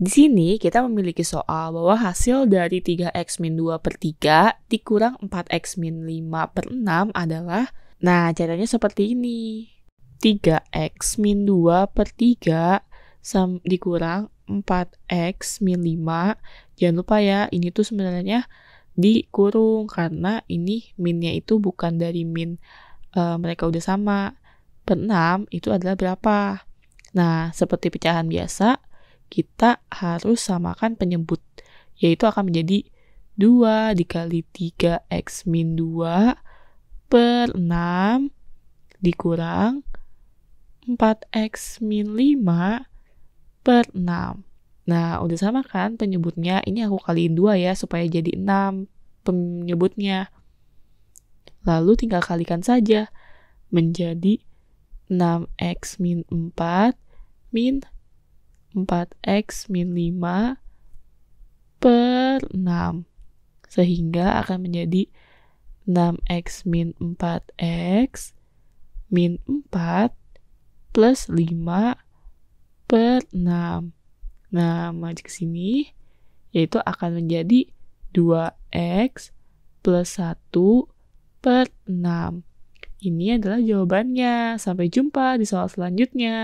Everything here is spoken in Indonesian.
Di sini kita memiliki soal bahwa hasil dari 3x min 2 per 3 dikurang 4x min 5 per 6 adalah, nah caranya seperti ini. 3x min 2 per 3 sam dikurang 4x min 5. Jangan lupa ya, ini tuh sebenarnya dikurung karena ini minnya itu bukan dari min uh, mereka udah sama. Per 6 itu adalah berapa? Nah, seperti pecahan biasa, kita harus samakan penyebut, yaitu akan menjadi 2 dikali 3x min 2 per 6 dikurang 4x min 5 per 6. Nah, udah sama kan penyebutnya? Ini aku kaliin 2 ya, supaya jadi 6 penyebutnya. Lalu tinggal kalikan saja menjadi 6x min 4 min 4x min 5 per 6. Sehingga akan menjadi 6x min 4x min 4 plus 5 per 6. Nah, maju ke sini, yaitu akan menjadi 2x plus 1 per 6. Ini adalah jawabannya. Sampai jumpa di soal selanjutnya.